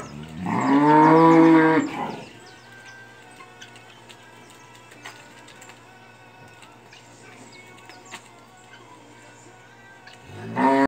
Mm-hmm.